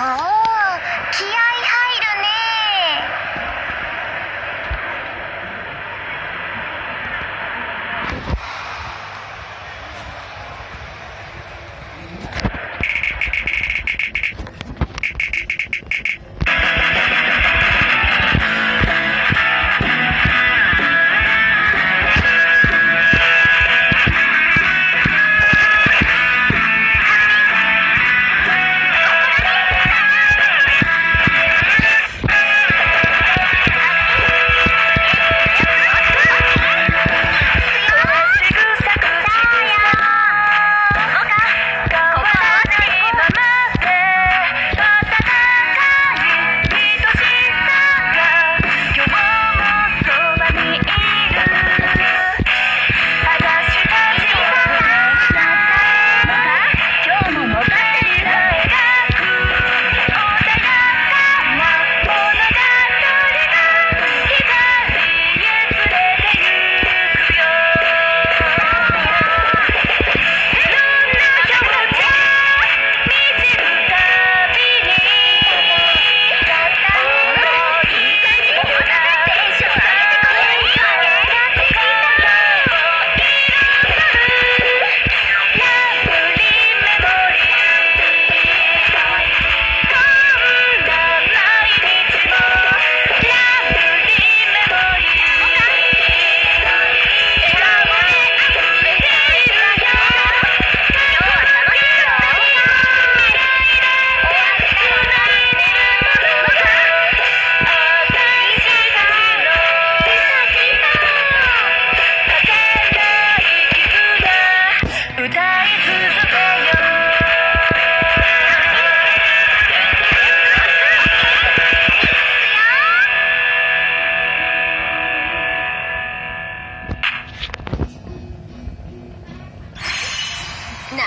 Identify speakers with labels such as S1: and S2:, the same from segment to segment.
S1: Oh, 啊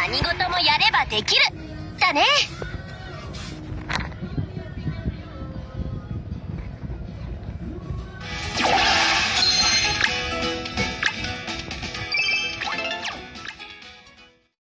S1: 何事もやればできる。だね。